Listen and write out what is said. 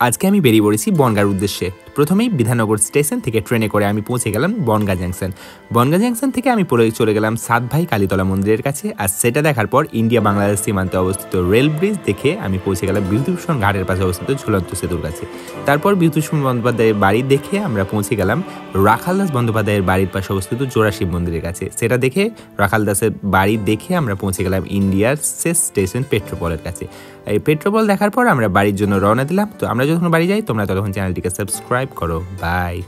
আজকে আমি বেরিয়ে পড়েছি বনগার উদ্দেশ্যে। প্রথমেই বিধাননগর স্টেশন থেকে ট্রেনে করে আমি পৌঁছে গেলাম বনগা জাংশন। বনগা জাংশন থেকে আমি পরে চলে গেলাম সাত ভাই কালীতলা মন্দিরের কাছে আর সেটা দেখার পর ইন্ডিয়া বাংলাদেশ সীমান্তে অবস্থিত রেল ব্রিজ দেখে আমি পৌঁছে গেলাম বিভূতিভূষণ ঘাটের পাশে অবস্থিত ঝুলন্ত সেতুর কাছে। তারপর বিভূতিভূষণ বন্দ্যোপাধ্যায়ের বাড়ি দেখে আমরা পৌঁছে গেলাম রাখালদাস বন্দ্যোপাধ্যায়ের বাড়ির পাশে অবস্থিত জোড়াশিব মন্দিরের কাছে। সেটা দেখে রাখালদাসের বাড়ি দেখে আমরা পৌঁছে গেলাম ইন্ডিয়ার শেষ স্টেশন পেট্রোপলের কাছে। এই পেট্রোপল দেখার পর আমরা বাড়ির জন্য রওনা দিলাম। তো আমরা যখন বাড়ি যাই তোমরা ততক্ষণ চ্যানেলটিকে সাবস্ক্রাইব করো বাই।